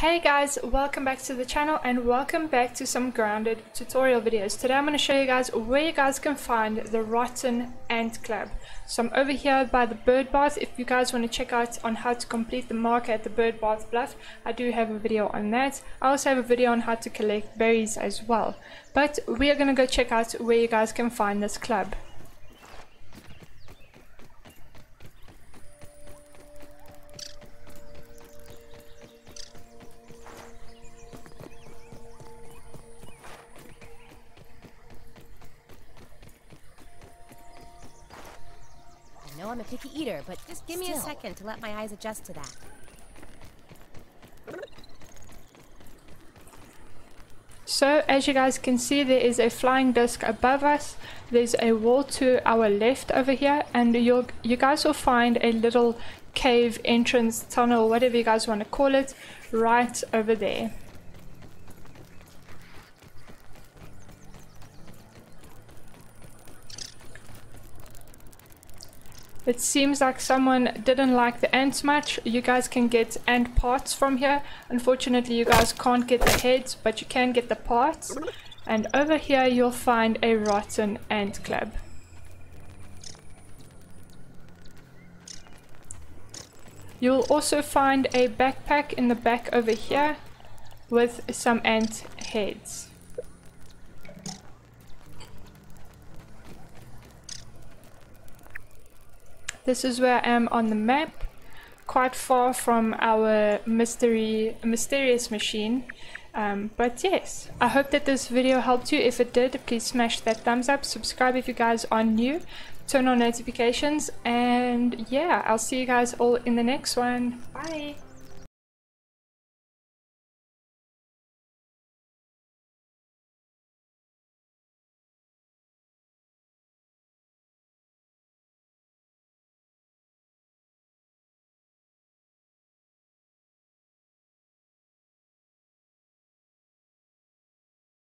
Hey guys, welcome back to the channel and welcome back to some grounded tutorial videos. Today I'm going to show you guys where you guys can find the Rotten Ant Club. So I'm over here by the bird bath. If you guys want to check out on how to complete the marker at the bird bath bluff, I do have a video on that. I also have a video on how to collect berries as well. But we are going to go check out where you guys can find this club. Know I'm a picky eater, but just give me a second to let my eyes adjust to that. So as you guys can see there is a flying disc above us. There's a wall to our left over here and you'll, you guys will find a little cave entrance tunnel, whatever you guys want to call it, right over there. It seems like someone didn't like the ants much. You guys can get ant parts from here. Unfortunately, you guys can't get the heads, but you can get the parts. And over here, you'll find a rotten ant club. You'll also find a backpack in the back over here with some ant heads. This is where I am on the map, quite far from our mystery mysterious machine. Um, but yes, I hope that this video helped you. If it did, please smash that thumbs up, subscribe if you guys are new, turn on notifications, and yeah, I'll see you guys all in the next one. Bye!